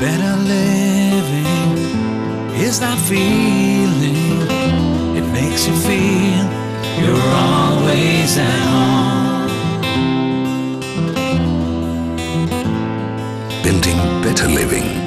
Better living is that feeling. It makes you feel you're always at home. Building better living.